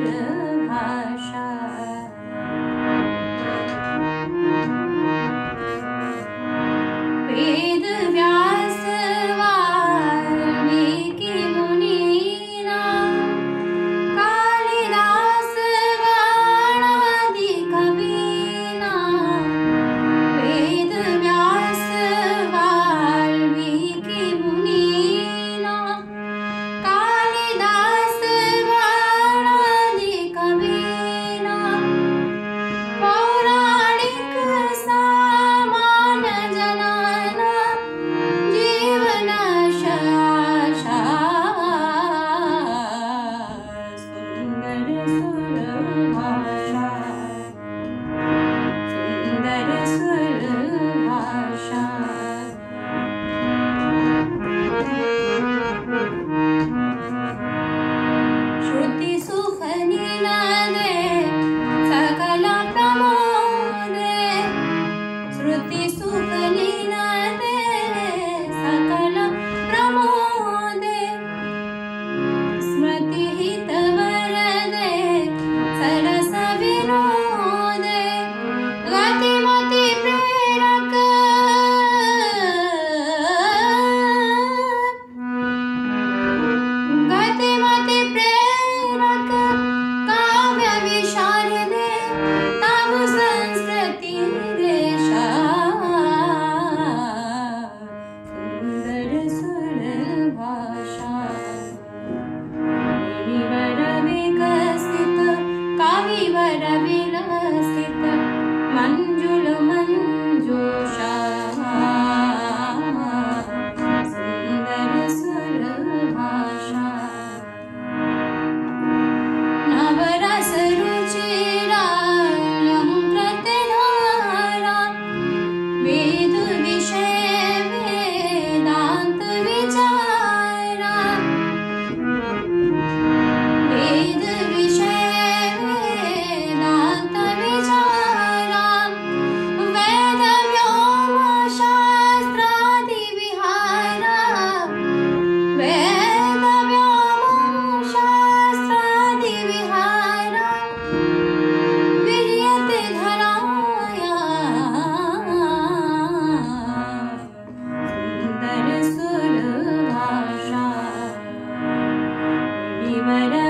人海。might